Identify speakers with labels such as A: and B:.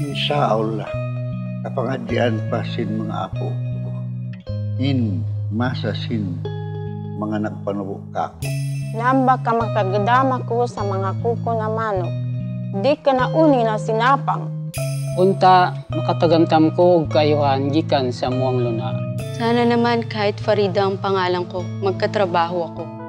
A: Insaul, kapangadyan pa sin mga apo. In masasin mga nagpanubo ka.
B: Namba ka makagadama ko sa mga kuko na manok. Di ka na uni na sinapang.
C: Unta, makatagamtam ko og kayuhan gikan sa muang luna.
D: Sana naman kahit Farida ang pangalan ko, magkatrabaho ako.